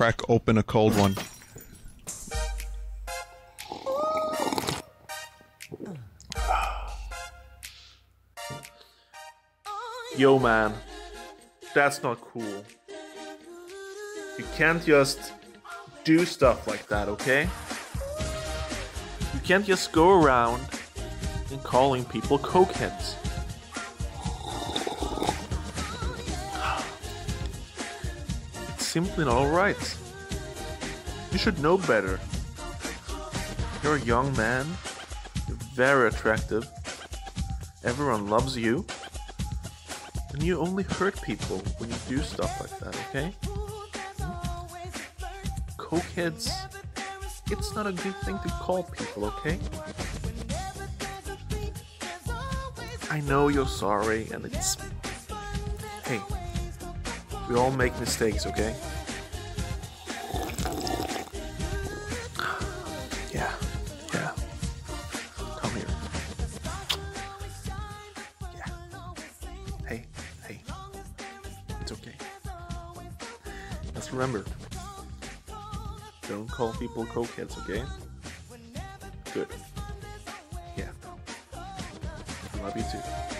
crack open a cold one. Yo, man. That's not cool. You can't just do stuff like that, okay? You can't just go around and calling people cokeheads. Simply not alright. You should know better. You're a young man. You're very attractive. Everyone loves you. And you only hurt people when you do stuff like that, okay? Cokeheads, it's not a good thing to call people, okay? I know you're sorry, and it's. Hey, we all make mistakes, okay? Yeah, yeah. Come here. Yeah. Hey, hey. It's okay. Let's remember don't call people cokeheads, okay? Good. Yeah. Love you too.